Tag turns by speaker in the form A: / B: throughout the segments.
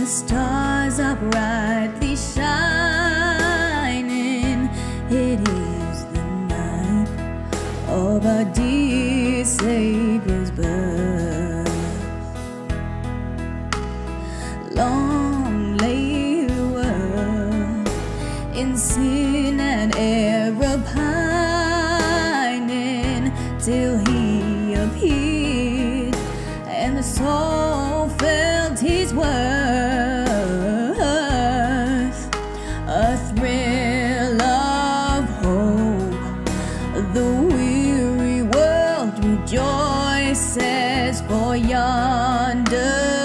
A: The stars are brightly shining. It is the night of our dear Savior's birth. Long lay the world in sin and error pining till boyandım.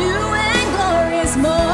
A: new and glorious morning.